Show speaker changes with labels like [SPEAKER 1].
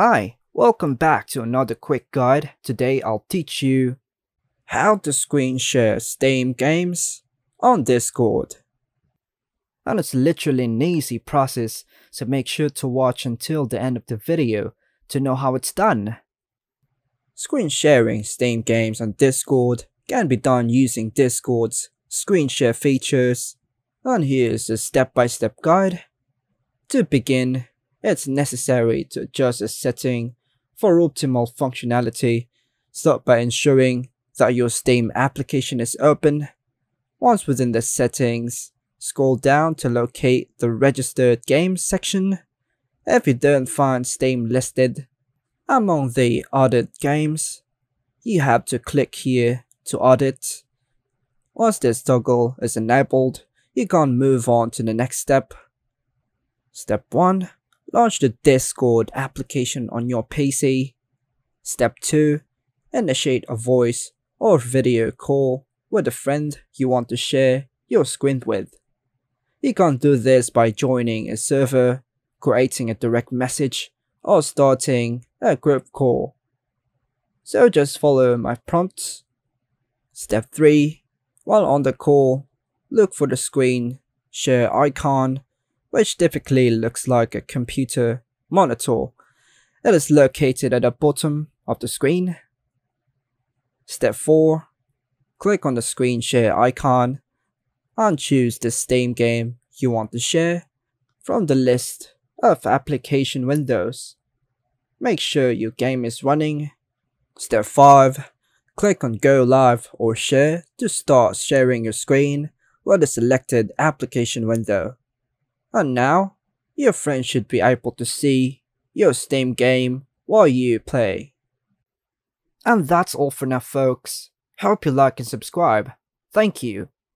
[SPEAKER 1] Hi, welcome back to another quick guide. Today I'll teach you how to screen share Steam games on Discord. And it's literally an easy process, so make sure to watch until the end of the video to know how it's done. Screen sharing Steam games on Discord can be done using Discord's screen share features, and here's a step-by-step -step guide. To begin, it's necessary to adjust a setting for optimal functionality. Start by ensuring that your Steam application is open. Once within the settings, scroll down to locate the registered games section. If you don't find Steam listed among the audit games, you have to click here to audit. Once this toggle is enabled, you can move on to the next step. Step 1. Launch the Discord application on your PC. Step 2. Initiate a voice or video call with a friend you want to share your screen with. You can do this by joining a server, creating a direct message, or starting a group call. So just follow my prompts. Step 3. While on the call, look for the screen share icon which typically looks like a computer monitor. It is located at the bottom of the screen. Step 4. Click on the screen share icon and choose the Steam game you want to share from the list of application windows. Make sure your game is running. Step 5. Click on Go Live or Share to start sharing your screen with the selected application window. And now, your friends should be able to see your Steam game while you play. And that's all for now folks. Hope you like and subscribe. Thank you.